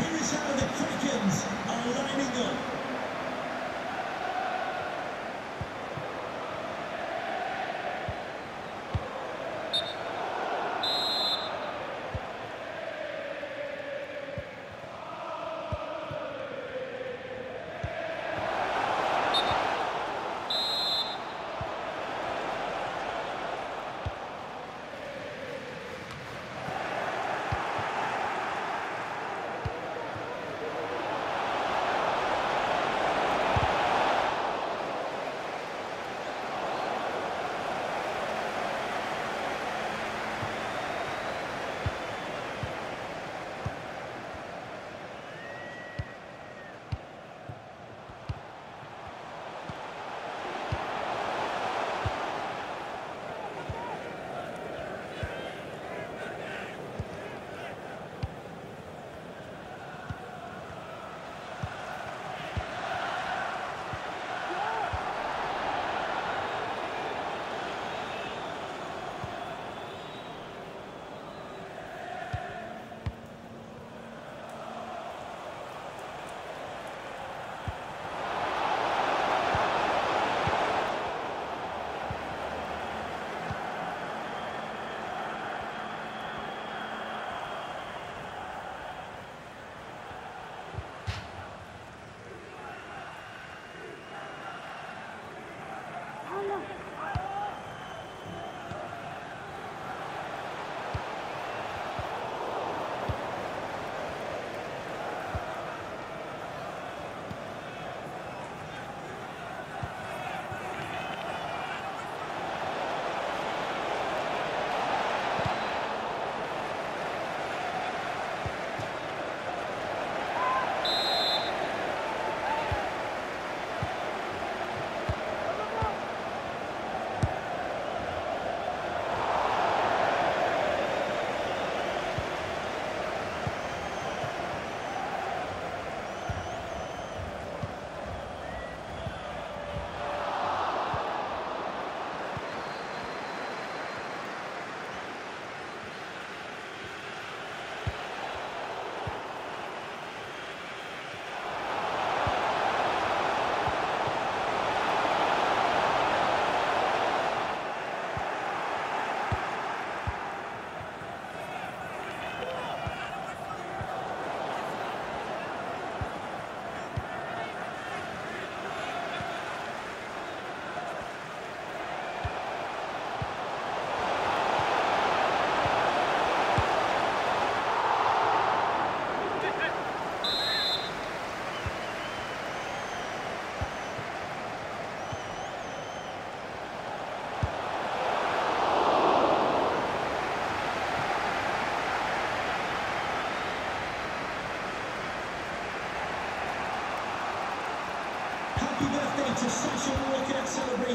Irish out of the Krakens are lining up.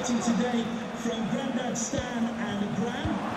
Today from Grandad Stan and Gran.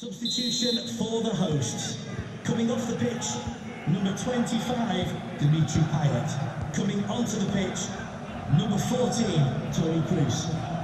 Substitution for the hosts. Coming off the pitch, number 25, Dimitri Payet. Coming onto the pitch, number 14, Toni Kroos.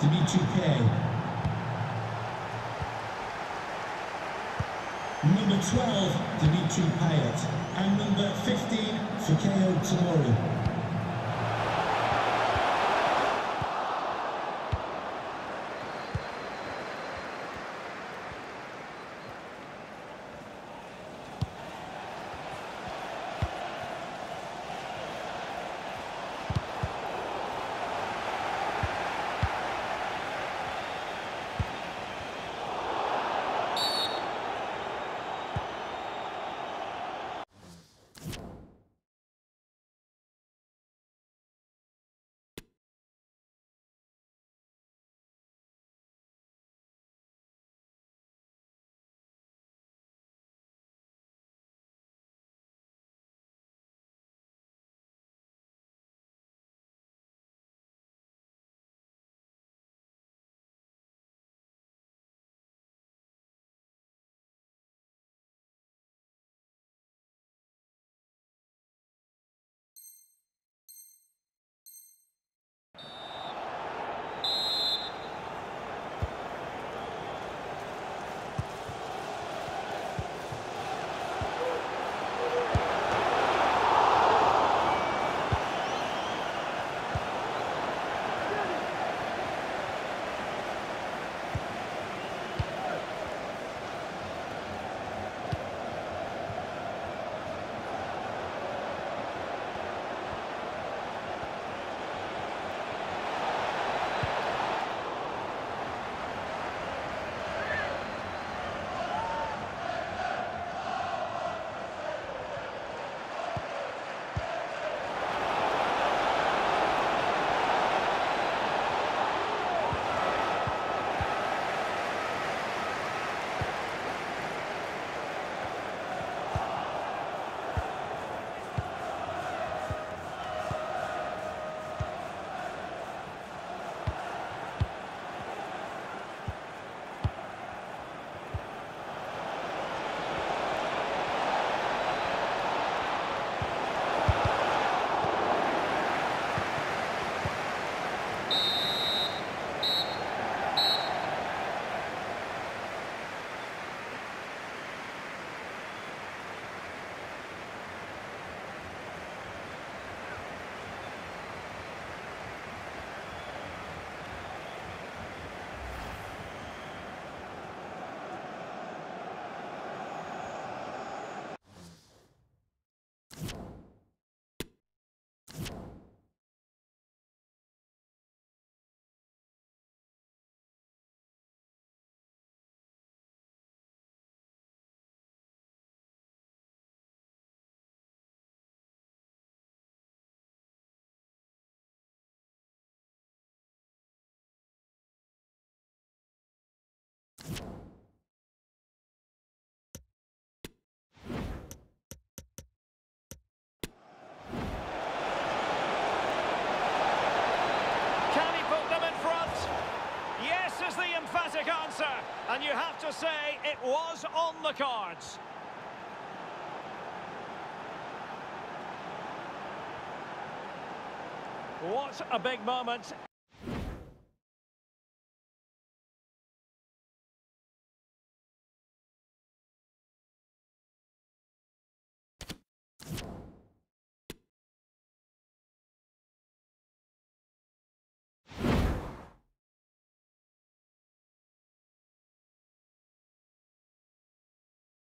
Dimitri Pay. Number 12, Dimitri Payet. And number 15, Fikayo Tomori. And you have to say, it was on the cards. What a big moment.